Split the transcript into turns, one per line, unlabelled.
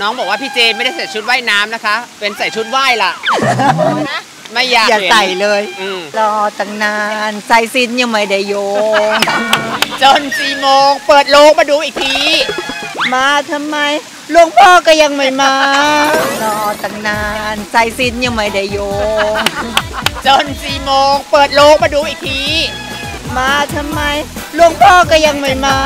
น้องบอกว่าพี่เจนไม่ได้ใส่ชุดว่ายน้ำนะคะ เป็นใส่ชุดว่ายล่ะ ไม่อยาก
อย่า
เห็น
ใส่เลย
อืม
รอตั้งนานใส่ซินยังไม่ได้โยง
จนสี่โมงเปิดโลงมาดูอีกที
มาทำไมหลวงพ่อก็ยังไม่มารอตั้งนานใส่ซินยังไม่ได้โยง
จนสี่โมงเปิดโลงมาดูอีกที
มาทำไมหลวงพ่อก็ยังไม่มา